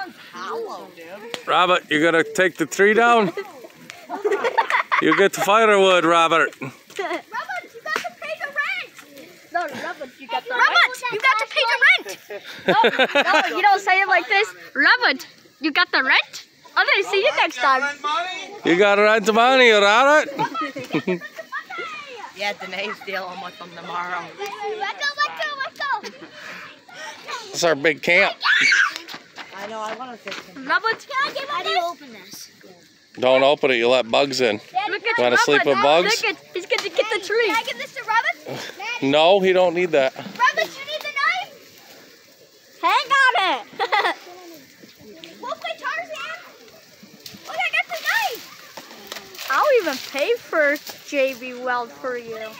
one's hollow, dude. Robert, you gonna take the tree down? you get the firewood, Robert. Robert, you got to pay the rent. No, Robert, you got the Robert, you got to pay the rent. no, no, you don't say it like this. Robert, you got the rent. Okay, see you next time. You gotta rent the money, Robert. Yeah, Danae's dealing with them tomorrow. Let's go, let's go, let's go. It's our big camp. I know, I want to fix them. Robert, how do you open this? Don't open it, you let bugs in. Look at Wanna sleep with bugs? Look at, he's gonna get the tree. Can I give this to Robert? No, he don't need that. Robert, you need the knife? Hang on it. we'll play Tarzan. Look, I got the knife. I'll even pay for JB Weld for you.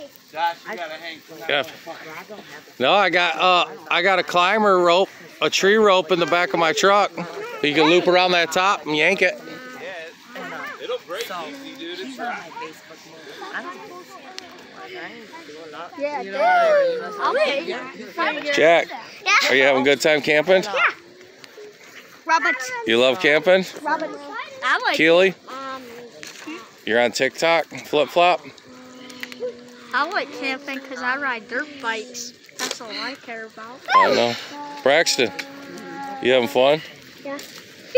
Maddie. Josh, you gotta hang Yeah. motherfucker. I don't have No, I got uh I got a climber rope, a tree rope in the back of my truck. You can loop around that top and yank it. It'll break So, easy, dude. It's she's on my Facebook move. Don't I ain't doing nothing. Yeah, You know what I'll pay. I Jack, are you having a good time camping? Robert. You love camping? Robert. I like. Keely, Um, you're on TikTok, flip flop. I like camping because I ride dirt bikes. That's all I care about. I know. Braxton, you having fun? Yeah.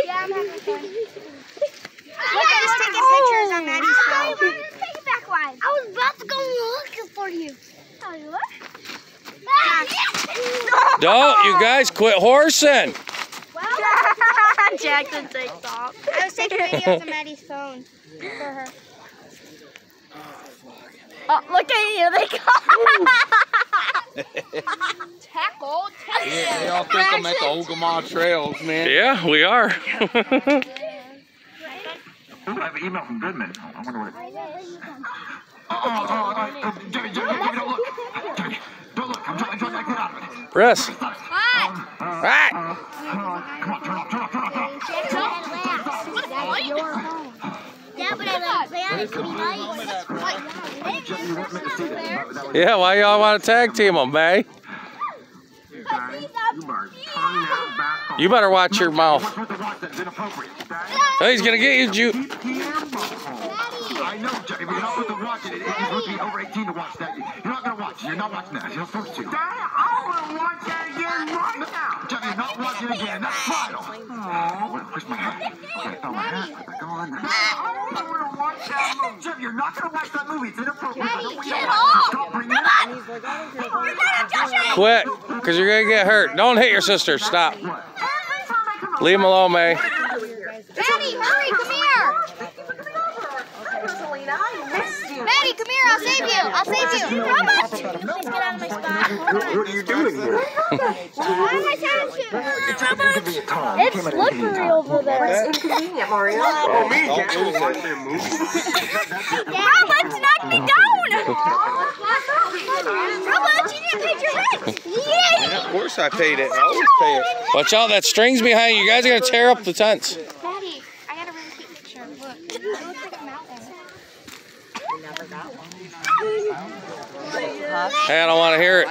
Yeah, I'm having fun. Look, I was taking pictures on Maddie's phone. Piggyback line. I was about to go looking for you. Oh, you were? Don't you guys quit horsing. Jackson takes off. I was taking videos on Maddie's phone for her. Oh, look at you, they go. tackle, tackle. Yeah, they all think I'm at the Ogama Trails, man. Yeah, we are. Ooh, I have an email from Goodman. Oh, I wonder what it Oh, oh, oh, oh, oh, Jimmy, Jimmy, Jimmy, don't look. Jimmy, don't look. I'm trying, I'm trying to get out of it. Chris. What? Right. Come on, turn off, turn off, turn off, turn off. Yeah, but I like play on it Jimmy, you weren't meant to see that. That was Yeah, why y'all want to tag team them, May? you better turn that back on. You better watch your mouth. What's with the watch that's inappropriate, okay? Oh, he's gonna get you, Ju. I know, Jimmy, but you're not supposed to watch it. It- It's supposed to be over 18 to watch that. You're not gonna watch it. You're not watching that. You're not supposed to. Dad, I wanna watch that again right now. Jimmy, you're it again. That's final. Oh, where's my hat? Okay, I found my hat. Put that on. I wanna watch that movie. Jimmy, you're not gonna watch that movie. It's inappropriate. I we get don't off. Stop bringing up. He's like, I don't care about Quit, because you're gonna get hurt. Don't hit your sister. Stop. Leave him alone, May. Maddie, hurry, come here. Maddie, come here. I'll save you. I'll save you. Robert. Please get out of my spot. What are you doing here? Why am I trying to shoot? Be a Tom. It's slippery over there. It's inconvenient, Mario. Oh, me, Jack. Don't watch that movie. Robert's knocked me down. Robert, you didn't pay your rent. Yay. Of course I paid it. I always pay it. Watch out, that string's behind you. You guys are gonna tear up the tents. Maddie, I got a really cute picture. Look. It looks like a mountain. Never got one. Hey, I don't want to hear it.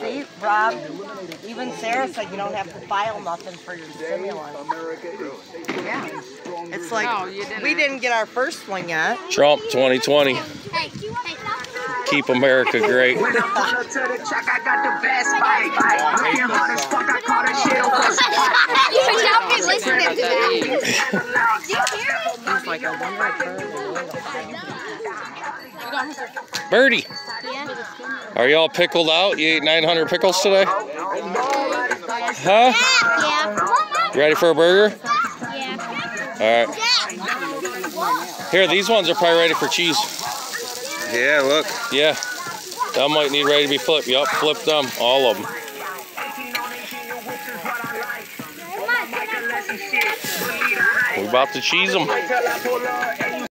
See, Rob, even Sarah said you don't have to file nothing for your stimulus. Yeah. It's like, we didn't get our first one yet. Trump 2020. Hey, hey. Keep America great. When I pulled up to the check, I got the best bike. Looking hot as fuck, I caught a shit over You should be listening to that. He's like, I wonder if her- Birdie, are y'all pickled out? You ate 900 pickles today? Huh? Yeah. You ready for a burger? Yeah. All right. Here, these ones are probably ready for cheese. Yeah, look. Yeah. That might need ready to be flipped. Yup, flip them. All of them. We about to cheese them.